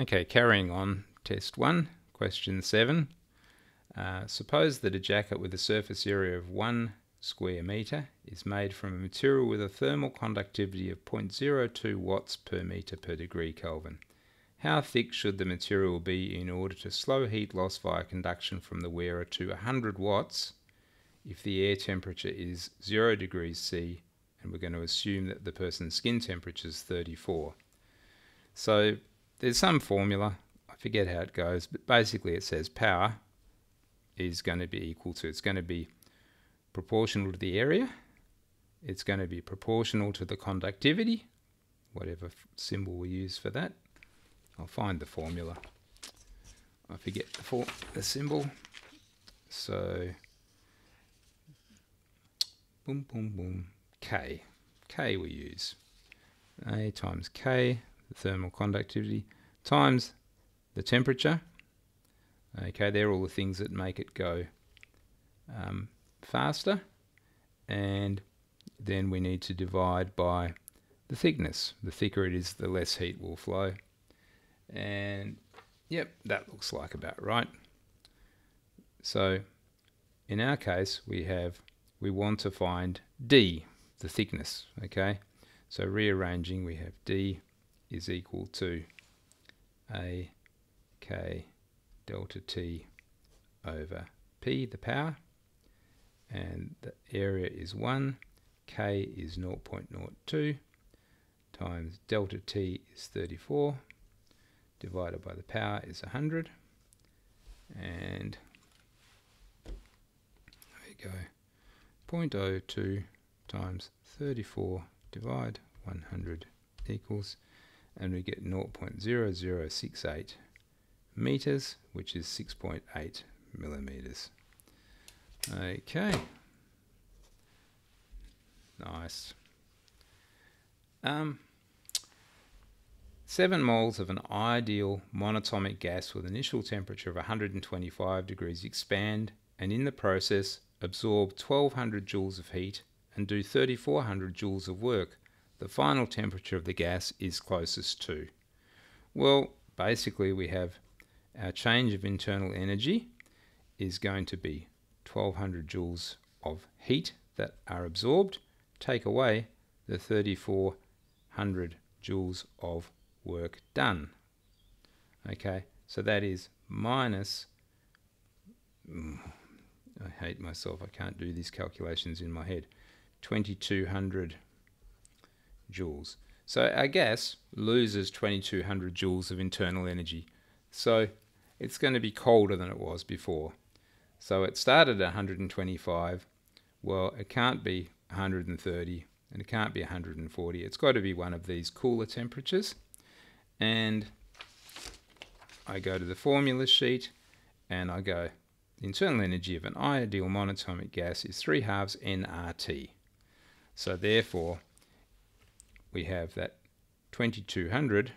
Okay, carrying on, test one, question seven. Uh, suppose that a jacket with a surface area of one square metre is made from a material with a thermal conductivity of 0.02 watts per metre per degree Kelvin. How thick should the material be in order to slow heat loss via conduction from the wearer to 100 watts if the air temperature is 0 degrees C and we're going to assume that the person's skin temperature is 34. So there's some formula, I forget how it goes, but basically it says power is going to be equal to, it's going to be proportional to the area, it's going to be proportional to the conductivity, whatever symbol we use for that. I'll find the formula. I forget the, for the symbol. So, boom, boom, boom, K. K we use. A times K the thermal conductivity, times the temperature. Okay, they're all the things that make it go um, faster. And then we need to divide by the thickness. The thicker it is, the less heat will flow. And yep, that looks like about right. So in our case, we have, we want to find D, the thickness, okay? So rearranging, we have D is equal to a k delta t over p, the power, and the area is 1, k is 0.02 times delta t is 34 divided by the power is 100 and there you go. 0.02 times 34 divide 100 equals and we get 0.0068 meters, which is 6.8 millimeters. Okay. Nice. Um, 7 moles of an ideal monatomic gas with initial temperature of 125 degrees expand and in the process absorb 1200 joules of heat and do 3400 joules of work the final temperature of the gas is closest to? Well, basically we have our change of internal energy is going to be 1200 joules of heat that are absorbed, take away the 3400 joules of work done. Okay, so that is minus, mm, I hate myself, I can't do these calculations in my head, 2200 joules. So our gas loses 2200 joules of internal energy. So it's going to be colder than it was before. So it started at 125. Well, it can't be 130 and it can't be 140. It's got to be one of these cooler temperatures. And I go to the formula sheet and I go, the internal energy of an ideal monatomic gas is 3 halves nRT. So therefore, we have that 2200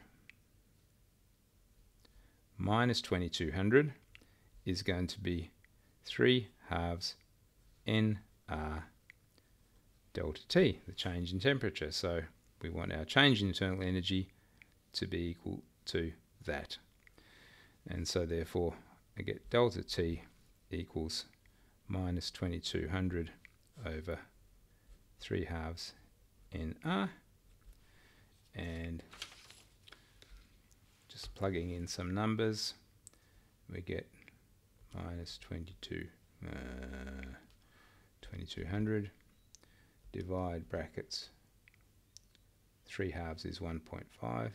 minus 2200 is going to be 3 halves nr delta T, the change in temperature. So we want our change in internal energy to be equal to that. And so therefore I get delta T equals minus 2200 over 3 halves nr and just plugging in some numbers. We get minus 22 uh, 2200 divide brackets. 3 halves is 1.5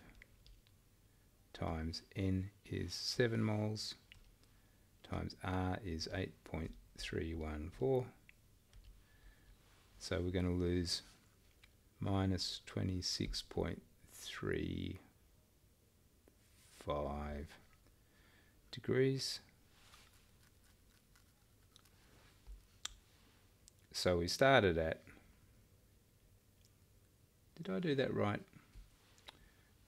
times n is 7 moles times r is 8.314 so we're going to lose minus 26.3 three, five degrees. So we started at, did I do that right?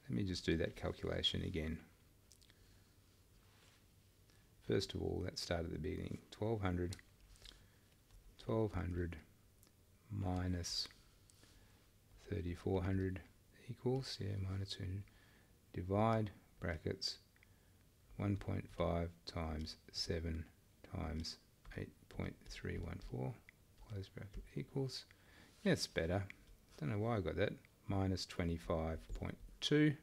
Let me just do that calculation again. First of all, that started at the beginning, 1200, 1200 minus 3400 equals, yeah, minus 2 divide brackets 1.5 times 7 times 8.314 close bracket equals. Yeah it's better. Don't know why I got that. Minus 25.2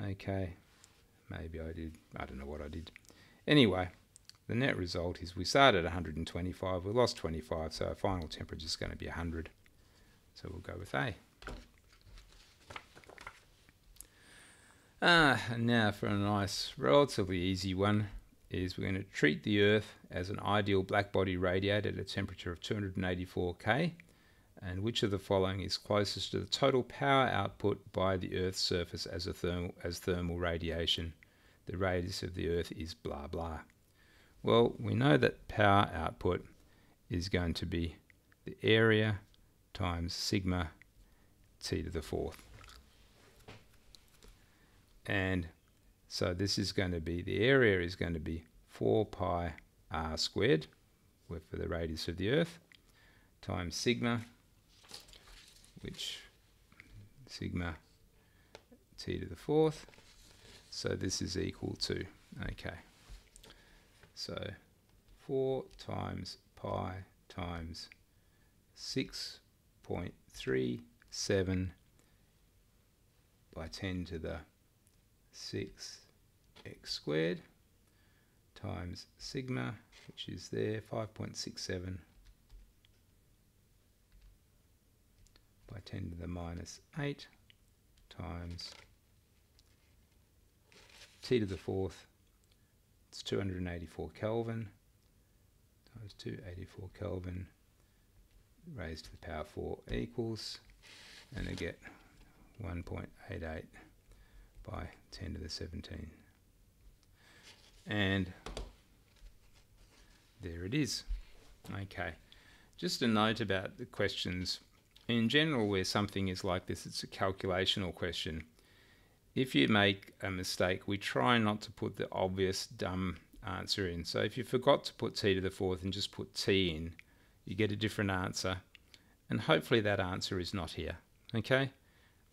okay maybe I did. I don't know what I did. Anyway the net result is we started at 125 we lost 25 so our final temperature is going to be 100 so we'll go with A Ah, and now for a nice, relatively easy one is we're going to treat the Earth as an ideal blackbody radiator at a temperature of 284 K and which of the following is closest to the total power output by the Earth's surface as, a thermal, as thermal radiation. The radius of the Earth is blah blah. Well, we know that power output is going to be the area times sigma t to the fourth and so this is going to be the area is going to be 4 pi r squared for the radius of the earth times sigma which sigma t to the fourth. So this is equal to okay. So 4 times pi times 6.37 by 10 to the 6 x squared times sigma, which is there, 5.67 by 10 to the minus 8 times t to the fourth, it's 284 Kelvin times 284 Kelvin raised to the power 4 equals, and I get 1.88 by 10 to the 17. And there it is. Okay. Just a note about the questions. In general, where something is like this, it's a calculational question. If you make a mistake, we try not to put the obvious dumb answer in. So if you forgot to put t to the fourth and just put t in, you get a different answer. And hopefully that answer is not here. Okay?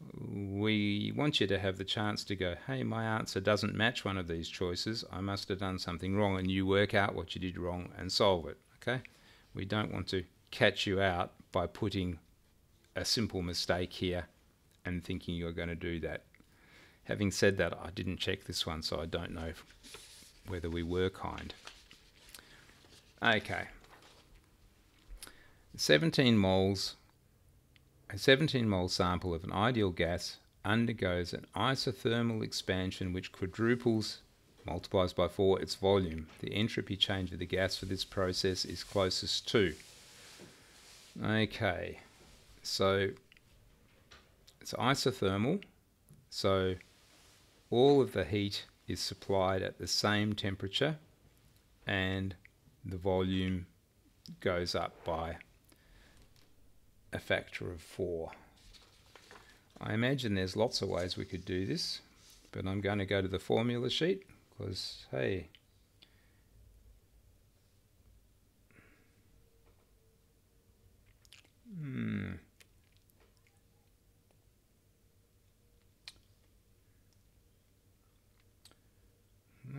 We want you to have the chance to go, hey, my answer doesn't match one of these choices. I must have done something wrong. And you work out what you did wrong and solve it. Okay? We don't want to catch you out by putting a simple mistake here and thinking you're going to do that. Having said that, I didn't check this one, so I don't know whether we were kind. Okay. 17 moles a 17 mole sample of an ideal gas undergoes an isothermal expansion which quadruples, multiplies by 4 its volume. The entropy change of the gas for this process is closest to. Okay, so it's isothermal, so all of the heat is supplied at the same temperature and the volume goes up by a factor of 4. I imagine there's lots of ways we could do this, but I'm going to go to the formula sheet because, hey, hmm.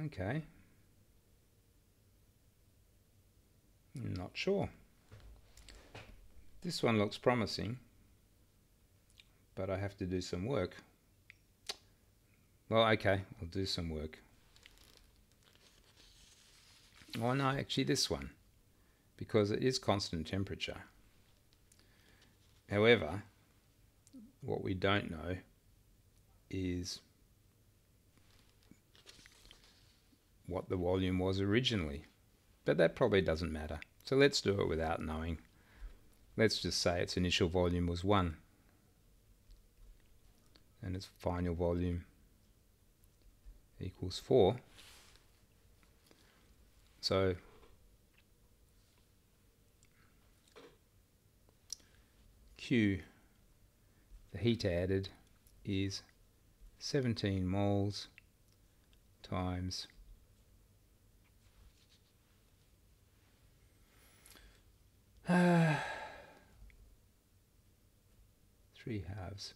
Okay. Not sure. This one looks promising, but I have to do some work. Well, okay, I'll do some work. Oh no, actually this one, because it is constant temperature. However, what we don't know is what the volume was originally. But that probably doesn't matter. So let's do it without knowing. Let's just say its initial volume was 1 and its final volume equals 4. So Q, the heat added, is 17 moles times uh, 3 halves.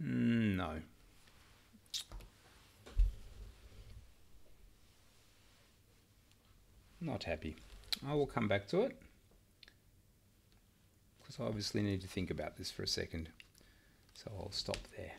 Hmm, no. Not happy. I will come back to it because I obviously need to think about this for a second. So I'll stop there.